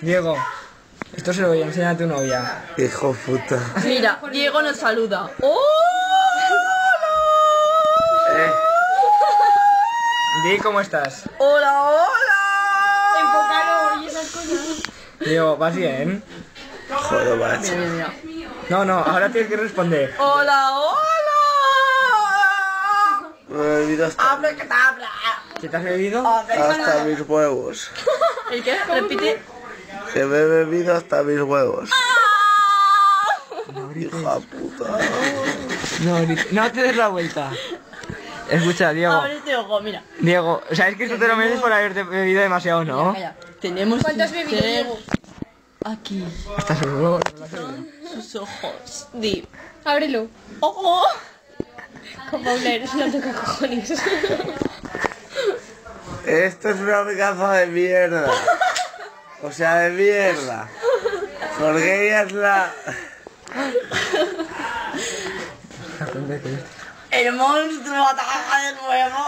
Diego, esto se lo voy a enseñar a tu novia. Hijo puta. Mira, Diego nos saluda. ¡Oh! Eh, Di, ¿cómo estás? ¡Hola, hola! Enfócalo y esas cosas. Diego, ¿vas bien? joder, mira. No, no, ahora tienes que responder. ¡Hola, hola! Me he bebido hasta, ¡Abre que te habla! ¿Qué te has bebido? hasta mis huevos. ¿El qué? Repite. Que me he bebido hasta mis huevos. Hija puta. No, no te des la vuelta. Escucha, Diego. Abre este ojo, mira. Diego, o sea, es que tú te lo mereces por haberte bebido demasiado, ¿no? Calla. Tenemos ¿Cuánto has un bebido, ser Diego? Aquí. Estás en huevo. Sus ojos. Di. Ábrelo. ¡Ojo! Con Paula eres una toca cojones. Esto es una venganza de mierda. O sea, de mierda. Porque ella es la... ¡El monstruo ataca de nuevo!